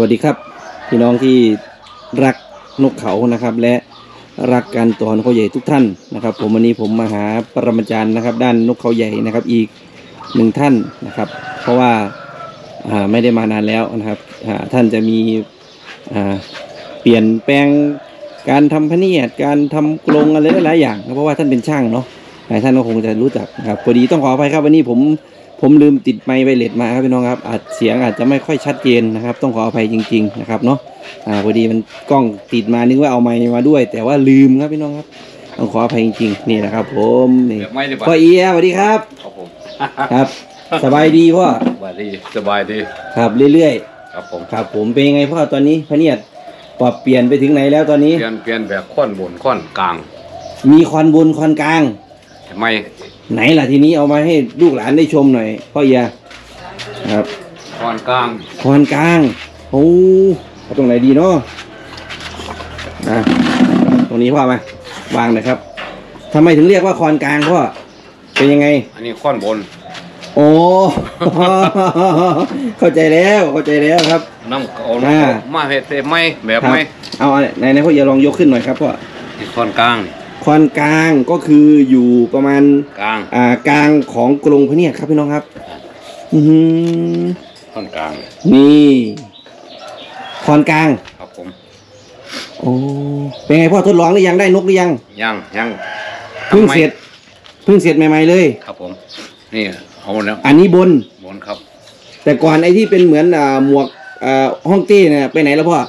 วัสดีครับพี่น้องที่รักนกเขานะครับ และรักการต่อนกเขาใหญ่ทุกท่านนะครับ ผมวันนี้ผมมาหาปรมาจารย์นะครับ ด้านนกเขาใหญ่นะครับอีกหนึ่งท่านนะครับ เพราะว่าไม่ได้มานานแล้วนะครับท่านจะมีเปลี่ยนแปลงการทำพเนียดการทำกรงอะไรหลายอย่างเพราะว่าท่านเป็นช่างเนาะหลายท่านก็คงจะรู้จักนะครับพอดีต้องขออภัยครับวันนี้ผม ผมลืมติดไมค์ไวเลสมาครับพี่น้องครับอาจเสียงอาจจะไม่ค่อยชัดเจนนะครับ ต้องขออภัยจริง ๆ นะครับเนาะอ่าพอดีมันกล้องติดมานึกว่าเอาไมค์มาด้วย แต่ว่าลืมครับพี่น้องครับต้องขออภัยจริงๆนี่นะครับ ผมนี่เดี๋ยวไม่ได้บัพ่อเอียสวัสดีครับครับผมครับ สบายดีพ่อสบายดีสบายดีครับเรื่อยครับผมๆครับ ผมเป็นยังไงพ่อตอนนี้พะเนียดปรับเปลี่ยนไปถึงไหนแล้วตอนนี้ เปลี่ยนเปลี่ยนแบบค่อนบนค่อนกลางมีคอนบนคอนกลางเห็น ไหมไหนล่ะทีนี้เอามาให้ลูกหลานได้ชมหน่อยพ่อเอียครับค่อนกลางคอนกลางโอ้เอาตรงไหนดีเนาะอะตรงนี้พ่อมาวางหน่อยครับทำไมถึงเรียกว่าคอนกลางพ่อเป็นยังไง อันนี้ค่อนบนโอ้ เข้าใจแล้วเข้าใจแล้วครับ น้ำเอาอ่ามาเห็ดเต็มไหมแบบครัไหมเอาเอาไหนไหนพ่ออย่าลองยกขึ้นหน่อยครับพ่อนี่ค่อนกลาง คอนกลางก็คืออยู่ประมาณกลางอ่ากลางของกรงพะเนียดครับพี่น้องครับ อือหือค่อนกลางนี่คอนกลางครับผมโอ้เป็นไงพ่อทดลองหรือยังได้นกหรือยังยังยังเพิ่งทำไมเสร็จเพิ่งเสร็จใหม่ๆเลยครับผม นี่เอาแล้วอันนี้บนบนครับ แต่ก่อนไอ้ที่เป็นเหมือนอ่าหมวกอ่าห้องเต้เนี่ยไปไหนแล้วพ่ออั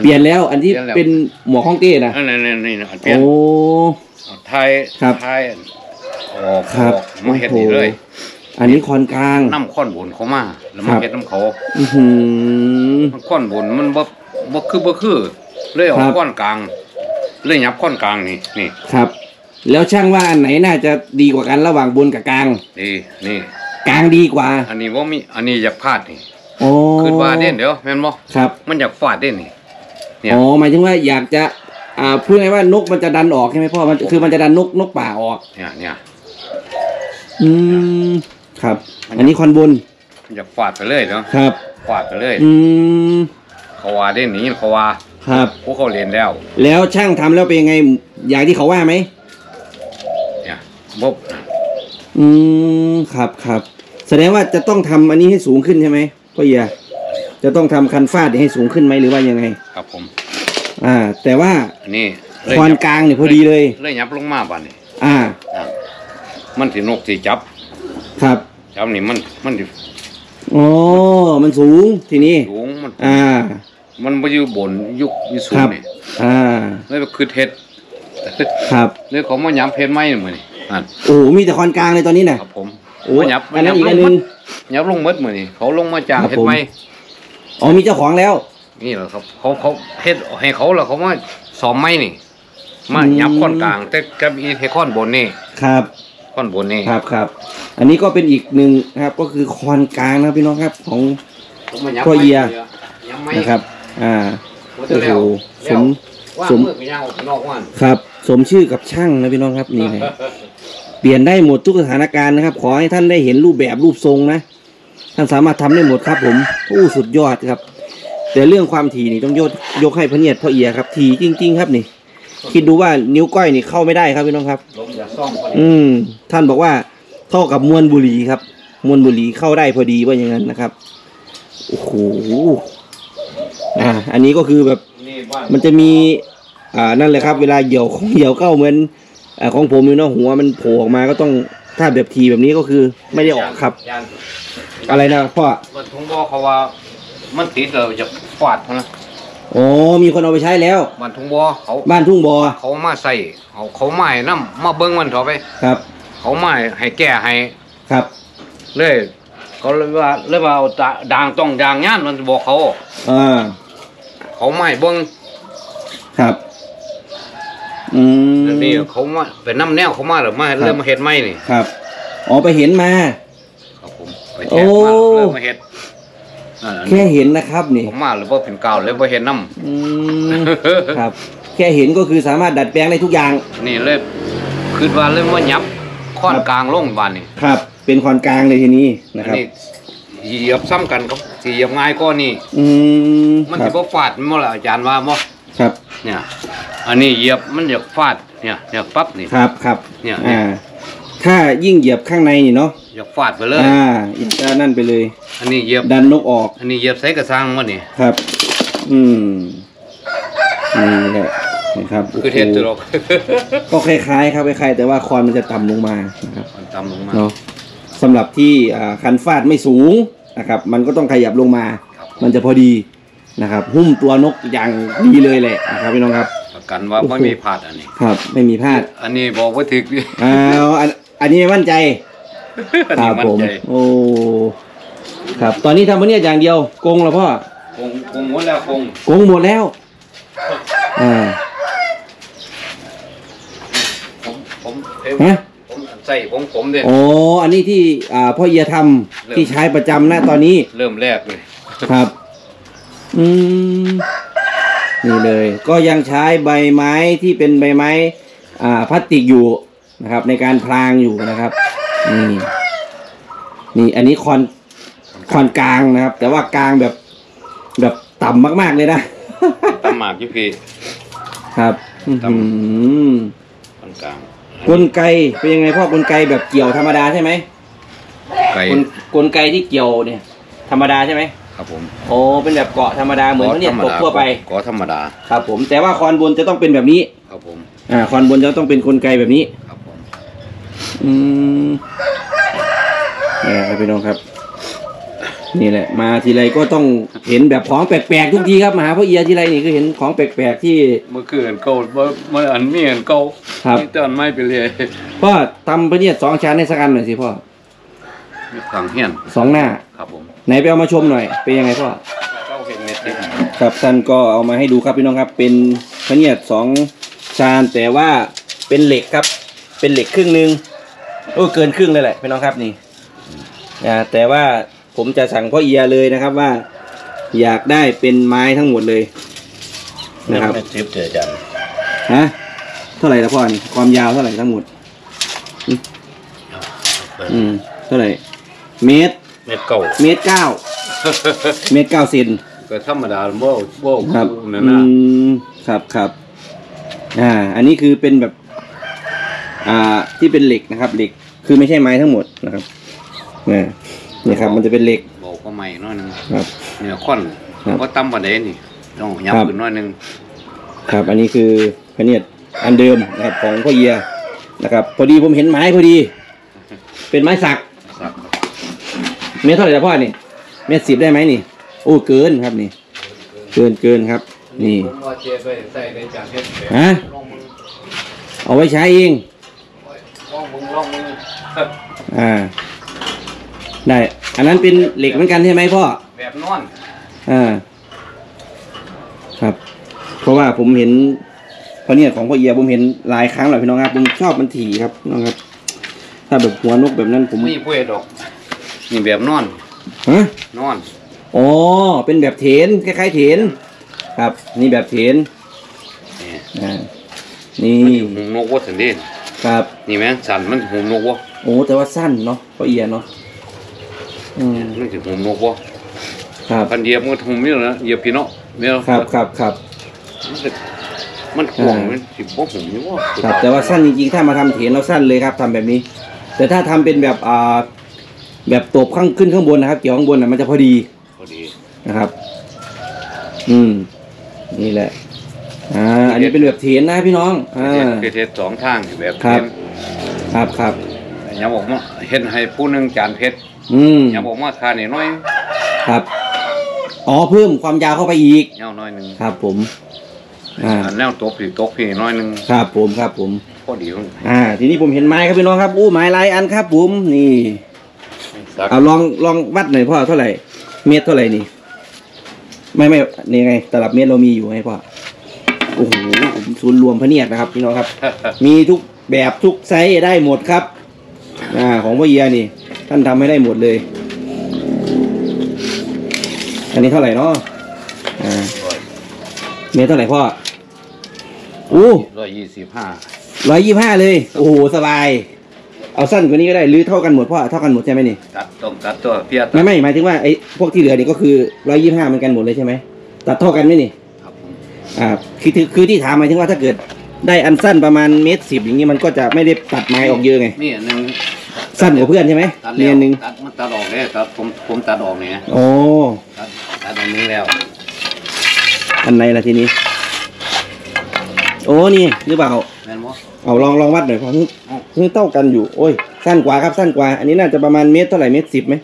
เปลี่ยนแล้ว อันที่เปลี่ยนแล้วเป็นหมวกห้องเต้นะนี่นี่นี่นี่อันเปลี่ยนโอ้เอาไทยครับไทยออกครับออกมาเห็ดนี่เลย อันนี้คอนกลางน้ำค่อนบนเขามาแล้วครัมาบเห็ดน้ำเขาอือหือมันค่อนบนมันบ่บ่คือบ่คือเลยเอาครับค่อนกลางเลยยับค่อนกลางนี่นี่ครับ แล้วช่างว่าอันไหนน่าจะดีกว่ากันระหว่างบนกับกลางนี่นี่กลางดีกว่า อันนี้ว่ามีอันนี้อยากพลาดนี่โอ้คือว่าเด่นเดี๋ยวแม่นบ่ครับ มันอยากฟาดเด่นนี่ เนี่ยอ๋อหมายถึงว่าอยากจะอ่าพูดง่ายๆว่านกมันจะดันออกใช่ไหมพ่อมันคือมันจะดันนกนกป่าออก เนี่ยเนี่ยอืมครับ อันนี้คอนบนมันอยากฟาดไปเลยเนาะครับ ฟาดไปเลยอืมเขาว่าเด่นนี้เขาว่าครับ พวกเขาเรียนแล้ว แล้วช่างทำแล้วเป็นยังไงอย่างที่เขาว่าไหมเนี่ยบ่อืมครับครับแสดงว่าจะต้องทำอันนี้ให้สูงขึ้นใช่ไหมพ่อเอีย จะต้องทำคันฟาดให้สูงขึ้นไหมหรือว่ายังไง ครับผม อ่า แต่ว่าอันนี้คอนกลางเนี่ยพอดีเลยเลยยับลงมาบัดนี้อ่าอะมันสินกสิจับ ครับจับนี่มันมันสิอ๋อมันสูงทีนี้สูงมันอ่า มันบ่อยู่บนยุคอยู่สูคงรับนี่อ่าเลยไปคือเฮ็ดครับเลยเขามาย้ำเพชรไม้นี่มื้อนี่นั่นโอ้โหมีแต่คอนกลางเลยตอนนี้น่ะครับผมโอ้มายับอันนั้นอีกลอังนหนึมังดยับลงมัดมื้อนี่เขาลงมาจ้างครับเฮ็ดผมไม้ อ๋อมีเจ้าของแล้ว นี่แหละครับเขาเขาเฮ็ดให้เขาแล้วเขามาซ้อมไม้นี่มาอืม ยับค่อนกลาง แต่กับอีเทคอนบนนี่ครับค่อนบนนี่ครับครับ อันนี้ก็เป็นอีกหนึ่งนะครับก็คือคอนกลางนะครับพี่น้องครับของ ผมมายับพ่อเอียยับไม้นะครับ อ่าโอ้โอ้โหสม ว่าสม มือก็ยาวออกไปนอกว่านครับ สมชื่อกับช่างนะพี่น้องครับนี่เลยเปลี่ยนได้หมดทุกสถานการณ์นะครับ ขอให้ท่านได้เห็นรูปแบบรูปทรงนะ ท่านสามารถทำได้หมดครับ ผมอู้สุดยอดครับ แต่เรื่องความถี่นี่ต้องยกยกให้พระเนียดพ่อเอียครับ ถี่จริง ๆ ครับนี่ คิดดูว่านิ้วก้อยนี่เข้าไม่ได้ครับพี่น้องครับลมอย่าซ่อมพอดีอืม ท่านบอกว่าเท่ากับมวลบุหรี่ครับ มวลบุหรี่เข้าได้พอดีว่าอย่างนั้นนะครับโอ้โหอ่า อันนี้ก็คือแบบนี่บ้านมันจะมี อ่านั่นแหละครับ เวลาเหยี่ยวเหยี่ยวเข้าเหมือนอ่าของผมอยู่เนาะหัวมันโผล่ออกมาก็ต้องถ้าแบบทีแบบนี้ก็คือไม่ได้ออกครับยาน อะไรนะพ่อมันทงบอกเขาว่า มันติดเราจะฟาดเขานะอ๋อมีคนเอาไปใช้แล้วมันทงบอเขาบ้านทุ่งบอเขามาใส่เขาเขามาให้น้ำมาเบิ้งมันเถอะไปครับ เขามาให้แก้ให้ครับเลยเขาเลยว่าเลยว่าเอาตาด่างต้องด่างย่านมันบอกเขา อ่าเขาไม่เบิ้งครับ อืมแล้วนี่เขามาเป็นน้ำแนวเขามาหรือไม่ครับเริ่มมาเฮ็ดไม่นี่ครับอ๋อไปเห็นมาครับผม ไปโอ้แทกมาเริ่มมาเฮ็ดนั่นอันแค่เห็นนะครับนี่ผมมาหรือว่าเป็นกาวเลยว่าเฮ็ดน้ำอืมครับ แค่เห็นก็คือสามารถดัดแปลงได้ทุกอย่าง นี่เลยคือว่าเริ่มว่ายับค่อนกลางลงบานนี่ครับ เป็นคอนกลางเลยทีนี้นะอันครับนี้เหยียบซ้ำกันครับสิเหยียบง่ายก็นี่อืมมันครัสิบบ่ฟาดมันบ่ล่ะอาจารย์ว่าบ่ครับ เนี่ย อันนี้เหยียบมันอยากฟาดเนี่ยเนี่ยปั๊บนี่ครับครับเนี่ยเนี่ยอ่า ถ้ายิ่งเหยียบข้างในนี่เนาะอยากฟาดไปเลย อ่าอยากจะนั่นไปเลย อันนี้เหยียบ ดันนกออก อันนี้เหยียบใส่กระซังวะนี่ครับ อืมนี่แหละนะครับคือเทศโอ้จุโหลกก็คล้ายๆ ครับคล้ายๆแต่ว่าคอนมันจะต่ำลงมานะครับมันต่ำลงมาเนาะสำหรับที่อ่าคันฟาดไม่สูงนะครับ มันก็ต้องขยับลงมาครับมันจะพอดีนะครับ หุ้มตัวนกอย่างดีเลยแหละนะครับพี่น้องครับประกันว่าโอ้โหไม่มีพลาดอันนี้ ครับ ไม่มีพลาด อันนี้บอกว่าถึกดิอ้าว อันอันนี้มั่นใจอันคนี้รับมั่ผนมใจโอ้ ครับ ตอนนี้ทำมาเนี่ยอย่างเดียวกงแล้วพ่อคงคงหมดแล้วคงกงหมดแล้ว อ่าผมผมเอ้ยฮะผมใส่ผมผมเด้ โอ้อันนี้ที่อ่าพ่อเอียทำที่ใช้ประจำนะตอนนี้ เริ่มแรกเลยครับ อืม นี่เลย ก็ยังใช้ใบไม้ที่เป็นใบไม้ อ่าพลาสติกอยู่ นะครับ ในการพรางอยู่นะครับนี่นี่อันนี้คอนคอนกลางนะครับ แต่ว่ากลางแบบแบบต่ำมาก ๆเลยนะตำหมากอยุพี่ครับอื้อหือตรงกลางกลไกเป็นยังไงพ่อกลไกแบบเกี่ยวธรรมดาใช่ไหมไก่กลกลไกที่เกี่ยวเนี่ย ธรรมดาใช่ไหมครับผมโอ้เป็นแบบเกาะธรรมดาเหมือนเขาเนี่ยตกทั่วไปก็ธรรมดา ครับผมแต่ว่าคอนบนจะต้องเป็นแบบนี้ ครับผมอ่าคอนบนจะต้องเป็นกลไกแบบนี้ครับผม อืมนี่ครับพี่น้องครับ นี่แหละ มาทีไรก็ต้องเห็นแบบของแปลกๆทุกทีครับมาหาพ่อเอียทีไรนี่คือเห็นของแปลกๆที่เมื่อคืนเก่าเมื่อเมื่ออันมีอันเก่าครับมีแต่อันไม่ไปเลยพ่อทำพระเนี่ยสองชั้นให้สักอันหน่อยสิพ่อมีทางเฮียนสองหน้าครับผมไหนไปเอามาชมหน่อย เป็นยังไงพ่อเก้าเห็นเม็ดติดครับท่านก็เอามาให้ดูครับพี่น้องครับ เป็นพระเนียดสองชานแต่ว่าเป็นเหล็กครับ เป็นเหล็กครึ่งหนึ่ง โอ้เกินครึ่งเลยแหละพี่น้องครับนี่นะแต่ว่าผมจะสั่งพ่อเอียเลยนะครับว่า อยากได้เป็นไม้ทั้งหมดเลยนะครับเม็ดติดเจอจันฮะเท่าไหร่ละพ่อนี่ความยาวเท่าไหร่ทั้งหมด อืมเท่าไหร่เมตรเม็ดเก่าเมตรเก้าเมตรเก้าเซนก็ธรรมดาบ่บ่ครับนั่นอืนะมครับครับอ่า อันนี้คือเป็นแบบ อ่าที่เป็นเหล็กนะครับเหล็ก คือไม่ใช่ไม้ทั้งหมดนะครับนี่นี่ครับ มันจะเป็นเหล็กบอกก็ไม่น้อยหนึงครับ เนี่ยค่อนครับก็ตั้มปานใดนี่ต้องครับยับ ขึ้นน้อยหนึงครับ อันนี้คือพระเนียดอันเดิมนะครับของพ่อเยียนะครับพอดีผมเห็นไม้พอดี เป็นไม้สัก สักเมตรเท่าไหร่ละพ่อนี่เมตรสิบได้ไหมนี่ โอ้เกินครับนี่ เกินเกินครับ นี่ผมว่าเจไปใส่ในจานเฮ็ดฮะลองมึงเอาไว้ใช้เองลองมึงลองมึง อ่า ได้ อันนั้นเป็นเหล็กเหมือนกันใช่ไหมพ่อ แบบนอนอ่า ครับ เพราะว่าผมเห็นเพราะเนี่ยของพ่อเอียผมเห็นหลายครั้งแล้วพี่น้องครับผมชอบมันถี่ครับพี่น้องครับ ถ้าแบบหัวนกแบบนั้นผมมีผู้เฮ็ดดอกนี่แบบนอนฮะนอนอ๋อเป็นแบบเถนคล้ายๆเถนครับ นี่แบบเถนนี่อ่านี่มันอยู่หุมนกว่าสันเด่นครับ นี่แม่งสันมันหุมนกว่า โอ้แต่ว่าสั้นเนาะพ่อเอียเนาะอืมมันสิหุมนกว่าครับพันเหยียบมันหุมนี่นะเหยียบพี่เนาะแม่นครับครับครับมันสิมันกวางมันสิบ่หุมอยู่ว่าครับแต่ว่าสั้นจริงๆถ้ามาทำเถนเราสั้นเลยครับทำแบบนี้ แต่ถ้าทำเป็นแบบอ่าแบบตบข้างขึ้นข้างบนนะครับ เกี่ยวข้างบนน่ะมันจะพอดีพอดีนะครับ อืม นี่แหละอ่าอันนี้เป็นแบบเถนนะพี่น้องอ่าเฮ็ดเฮ็ดสองทางแบบครับ ครับครับอ ย่าบอกว่าเฮ็ดให้ผู้หนึงจานเพชรอืมอย่าบอกว่าค่านี่น้อยครับ อ๋อเพิ่มความยาวเข้าไปอีกยาวน้อยหนึงครับ ผม อ่าอันแนวตกพี่ตกพี่น้อยหนึงครับผมครับผมพอดีของอ่า ทีนี้ผมเห็นไม้ครับพี่น้องครับอู้ไม้หลายอันครับผมนี่สักเอาลองลองวัดหน่อยพ่อเท่าไหร่ เมตรเท่าไหร่นี่ ไม่ไม่นี่ไงตลับเมตรเรามีอยู่ไงพ่อโอ้โหผมศูนย์รวมพระเนียดนะครับ พี่น้องครับ มีทุกแบบทุกไซส์ได้หมดครับ อ่าของพ่อเยียนี่ ท่านทำให้ได้หมดเลย อันนี้เท่าไหร่เนาะอ่าเมตรเท่าไหร่พ่ออู้ร้อยยี่สิบห้าร้อยยี่ห้าเลย โอ้โหสบาย เอาสั้นกว่านี้ก็ได้หรือเท่ากันหมดพ่อเท่ากันหมดใช่ไหมนี่ตัดตรงตัดตัวเพียตัไม่ดไม่หมายถึงว่าไอ้พวกที่เหลือนี่ก็คือร้อยยี่ห้าเหมือนกันหมดเลยใช่ไหมตัดเท่ากันไหมนี่ครับผมอ่าคือคือคือที่ถามหมายถึงว่าถ้าเกิด ได้อันสั้นประมาณเมตรสิบอย่างนี้มันก็จะไม่ได้ตัดไม้ออกเยอะไง นี่อันหนึงสั้นกว่าเพื่อนใช่ไหมตัดเนีแล้ยวนหนึ่งตัดมันตัดออกเลยครับผมผมตัดออกเนี่ยโอ้ตัดตัดอันนี้แล้วอันไหนล่ะทีนี้ โอ้นี่หรือเปล่า แม่นบ่เอาลองลองวัดหน่อยพอนี่เอ้านี่เท่ากันอยู่ โอ้ย สั้นกว่าครับสั้นกว่า อันนี้น่าจะประมาณเมตรเท่าไหร่เมตรสิบไหม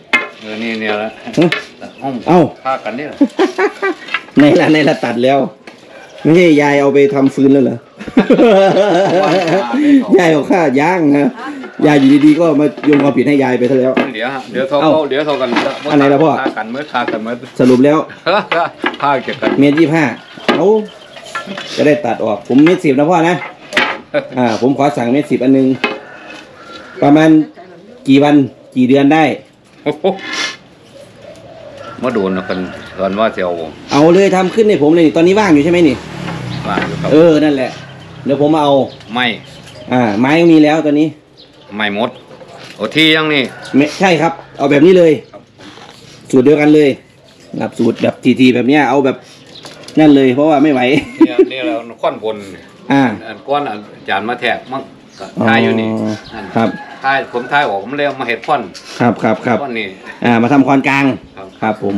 เออนี่เนี่ยละฮะ ตัดห้องเอ้า ฆ่ากันเนี่ย ในละในละตัดแล้ว ไม่ใช่ยายเอาไปทำฟืนแล้วเหรอ ยายเอาค่าย่างนะยายอยู่ดีๆก็มาโยนความผิดให้ยายไปซะแล้ว เดี๋ยวฮะเดี๋ยวเท่าเอ้าเขาเดี๋ยวเท่ากันอันไหนล่ะพ่อ ฆ่ากันเมื่อฆ่ากันเมื่อสรุปแล้วฆ่าเกี่ยวกันเมตรยี่ห้าเอาจะได้ตัดออก ผมเมตรสิบนะพ่อนะ อ่า ผมขอสั่งเมตรสิบอันหนึง ประมาณกี่วันกี่เดือนได้โอ้โหมาโดนนะคนตอนว่าเสียวเอาเลยทำขึ้นให้ผมเลยนี่ตอนนี้ว่างอยู่ใช่ไหมนี่ว่าอยู่ครับเออนั่นแหละ เดี๋ยวผมเอาไม่อ่าไม้ก็มีแล้วตอนนี้ ไม่หมดโอ้ที่ยังนี่ไม่ใช่ครับ เอาแบบนี้เลย สูตรเดียวกันเลยแบบสูตรแบบทีๆแบบเนี้ยเอาแบบนั่นเลยเพราะว่าไม่ไหวเนี่ยนี่เราค่อนบนอ่าอันก้อนอันจานมาแทกมั่งก็ทายอยู่นี่อ๋อนั่นครับทายผมทายออกผมเลยเอามาเห็ดค่อนครับครับครับค่อนนี่อ่ามาทำคอนกลางครับครับผม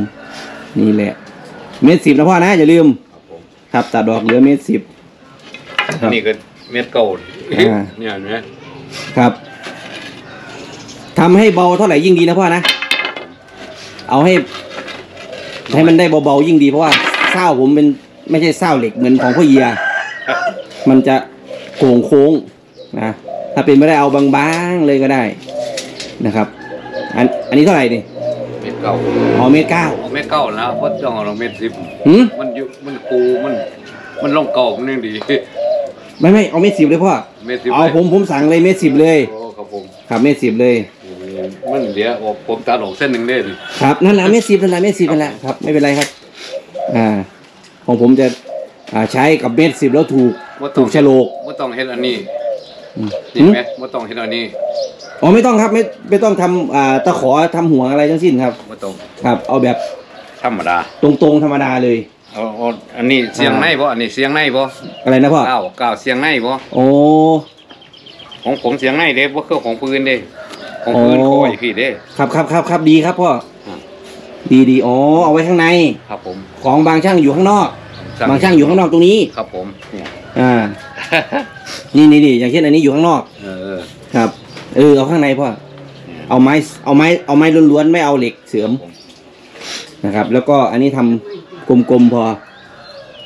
นี่แหละเมตรสิบนะพ่อนะอย่าลืม ครับผมครับตัดดอกเหลือเมตรสิบ อันนี้ก็เม็ดเก่าอ่า เนี่ยเห็นไหมครับทำให้เบาเท่าไหร่ยิ่งดีนะพ่อนะ เอาให้ ให้มันได้เบาๆยิ่งดีเพราะว่าเศร้าผมเป็นไม่ใช่เศร้าเหล็กเหมือนของพ่อเยีย มันจะโค้งโค้งๆนะ ถ้าเป็นไม่ได้เอาบางๆเลยก็ได้นะครับ อันอันนี้เท่าไหร่นี่เม็ดเก่าอ๋อเมตรเก้าเอาเม็ดเก่าแล้วเพราะต้องเอาเม็ดสิบหืมมันอยู่มันคูมัน มันลงเก่ามันยังดี ไม่ไม่เอาเมตรสิบเลยพ่อเม็ดสิบเอาผมผมสั่งเลยเมตรสิบเลยโอ้ครับผมครับเมตรสิบเลยมันเดี๋ยวผมผมตัดออกเส้นหนึ่งได้ดิครับนั่นแหละเมตรสิบนั่นแหละเมตรสิบนั่นแหละครับไม่เป็นไรครับ อ่า ของผมจะอ่าใช้กับเมตรสิบแล้วถูกว่าต้ถูองกโฉลกว่าต้องเห็ดอันนี้อืมนี่ไหมว่าต้องเห็ดอันนี้อ๋อไม่ต้องครับไม่ไม่ต้องทำอ่าตะขอทำหัวอะไรทั้งสิ้นครับว่าต้องครับ เอาแบบธรรมดา ตรงๆธรรมดาเลย เอาเอาอันนี้เสียงในบ่อันนี้เสียงในบ่อะไรนะพ่อก้าวก้าวเสียงในบ่โอ้ของผมเสียงในเด้บ่คือของปืนเด้ของปืนโอ้คอยพี่เด้ครับครับครับครับดีครับพ่ออมดีดีอ๋อเอาไว้ข้างในครับผม ของบางช่างอยู่ข้างนอก บางช่างอยู่ข้างนอกตรงนี้ครับผมเนี่ยอ่านี่นี่นี่อย่างเช่นอันนี้อยู่ข้างนอก เออครับ เออเอาข้างในพ่อเนี่ยเอาไม้เอาไม้เอาไม้ล้วนๆไม่เอาเหล็กเสริมนะครับ แล้วก็อันนี้ทำ กลมๆพอ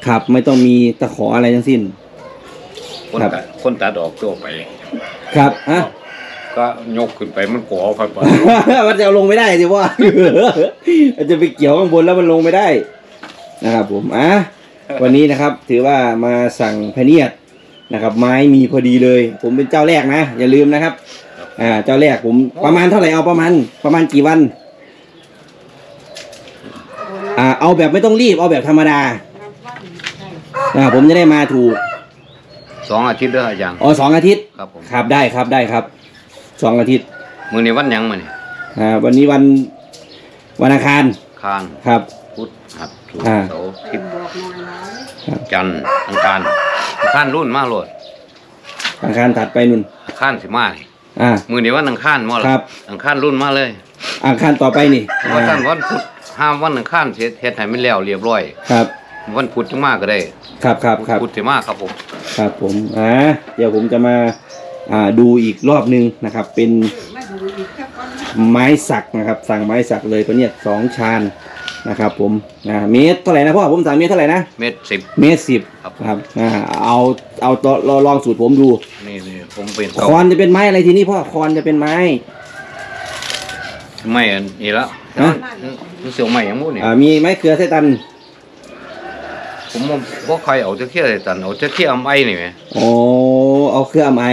ครับไม่ต้องมีตะขออะไรทั้งสิ้น คนครับตัดคนตัดออกตัวไป ครับอะก็ยกขึ้นไปมันก่อไปไปมันจะเอาลงไม่ได้สิว่ามันจะไปเกี่ยวข้างบนแล้วมันลงไม่ได้ นะครับผมอะวันนี้นะครับ ถือว่ามาสั่งพะเนียดนะครับ ไม้มีพอดีเลย ผมเป็นเจ้าแรกนะ อย่าลืมนะครับ อ่า เจ้าแรกผมประมาณเท่าไหร่เอาประมาณ ประมาณกี่วัน อ่าเอาแบบไม่ต้องรีบเอาแบบธรรมดาอ่าผมจะได้มาถูกสองอาทิตย์เด้ออาจารย์อ๋อสองอาทิตย์ครับผมครับได้ครับได้ครับสองอาทิตย์มื้อนี้วันหยังมื้อนี้อ่าวันนี้วันวันอังคารคานครับพุธหัดศุกอ่าร์เสาร์อาทิตย์จันทร์อังคารอังคารรุ่นมาโลดอังคารถัดไปนุ่นอังคารสิมานี่อ่ามื้อนี้วันอังคารบ่ล่ะครับอังคารรุ่นมาเลยอังคารต่อไปนี่เพราะท่านวันพุธ ห้ามวันอังคารเฮ็ดเฮ็ดให้มันแล้วเรียบร้อย ครับ วันพุธจังมาก็ได้ครับครับครับพุธสิมาครับผมครับผมอ่าเดี๋ยวผมจะมาอ่าดูอีกรอบนึงนะครับ เป็นไม้สักนะครับ สั่งไม้สักเลยตัวเนี้ยสองชานนะครับผมอ่าเมตรเท่าไหร่นะพ่อผมสั่งเมตรเท่าไหร่นะเม็ดสิบ เมตรสิบครับ ครับอ่าเอาเอาตัวลองลองสูตรผมดู นี่นี่ผมเป็นคอนจะเป็นไม้อะไรทีนี้พ่อคอนจะเป็นไม้ ไม่อันนี้แล้วฮะ มันเสียวใหม่ยังมู้นี่อ่ามีไม้เครือไส้ตันผมบ่ใครเอาจะเคี่ยวใส่ตันเอาจะเคี่ยวอำไอนี่แหมโอ้เอาเครืออำไอ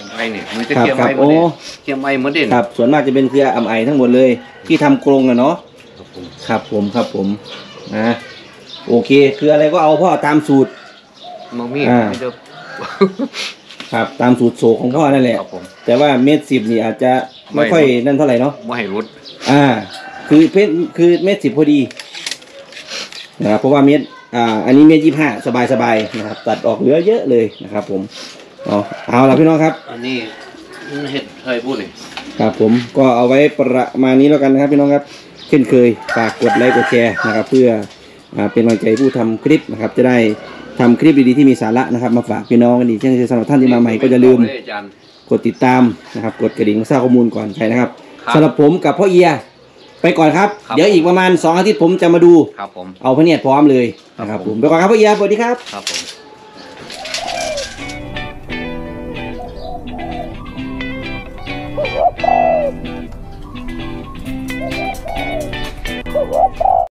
อำไอนี่มันจะครับเคี่ยวครับไอหมโอ้ดเลยเคี่ยวไอหมดเด่นครับ ส่วนมากจะเป็นเครืออำไอทั้งหมดเลย ที่ทำกรงอะเนาะครับผมครับผมครับผมนะโอเคคืออะไรก็เอาพ่อตามสูตร มันมีอ่าไม่เด้อ ครับตามสูตรโศกของพ่อนั่นแหละ ครับผม แต่ว่าเมตรสิบนี่อาจจะไม่ไม่ค่อยนั่นเท่าไหร่เนาะ ไม่ให้รุด อ่า คือเพชรคือเมตรสิบพอดีนะครับเพราะว่าเมตรอ่า อันนี้เมตรยี่ห้าสบายสบายๆนะครับ ตัดออกเหลือเยอะเลยนะครับผมเอาเอาละพี่น้องครับ อันนี้เฮ็ดเคยพูดเลย ครับผมก็เอาไว้ประมาณนี้แล้วกันนะครับพี่น้องครับ เช่นเคยฝากกดไลค์กดแชร์นะครับ เพื่ออ่าเป็นกำลังใจผู้ทำคลิปนะครับ จะได้ ทำคลิปดีๆที่มีสาระนะครับ มาฝากพี่น้องกันอีกเช่นเคยสำหรับท่านที่มาใหม่ก็จะลืมอาจารย์กดติดตามนะครับ กดกระดิ่งทราบข้อมูลก่อนใครนะครับครับสำหรับผมกับพ่อเอียไปก่อนครับครับเดี๋ยวอีกประมาณ2อาทิตย์ผมจะมาดูครับผมเอาพระเนียดพร้อมเลยนะครับครับผผมมไปก่อนครับพ่อเอียสวัสดีครับครับผม